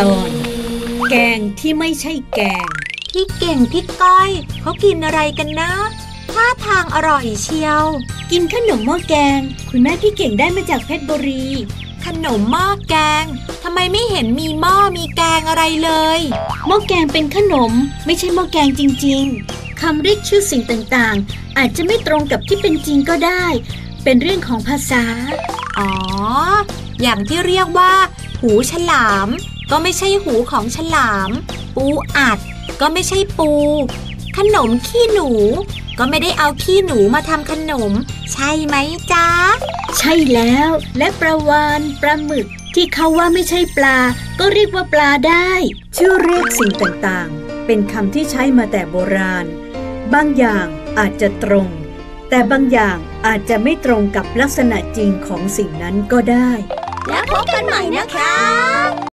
ตอน แกงที่ไม่ใช่แกง พี่เก่งพี่ก้อยเขากินอะไรกันนะท่าทางอร่อยเชียว กินขนมหม้อแกง คุณแม่พี่เก่งได้มาจากเพชรบุรี ขนมหม้อแกงทำไมไม่เห็นมีหม้อมีแกงอะไรเลยหม้อแกงเป็นขนม ไม่ใช่หม้อแกงจริง ๆคำเรียกชื่อสิ่งต่างๆ อาจจะไม่ตรงกับที่เป็นจริงก็ได้ เป็นเรื่องของภาษา อ๋อ อย่างที่เรียกว่า หูฉลาม ก็ไม่ใช่หูของฉลาม ปูอัด ก็ไม่ใช่ปู ขนมขี้หนู ก็ไม่ได้เอาขี้หนูมาทำขนม ใช่ไหมจ๊ะ ใช่แล้ว และปลาวานปลาหมึก ที่เขาว่าไม่ใช่ปลา ก็เรียกว่าปลาได้ ชื่อเรียกสิ่งต่างๆ เป็นคำที่ใช้มาแต่โบราณ บางอย่างอาจจะตรง แต่บางอย่างอาจจะไม่ตรงกับลักษณะจริงของสิ่งนั้นก็ได้ แล้วพบกันใหม่นะคะ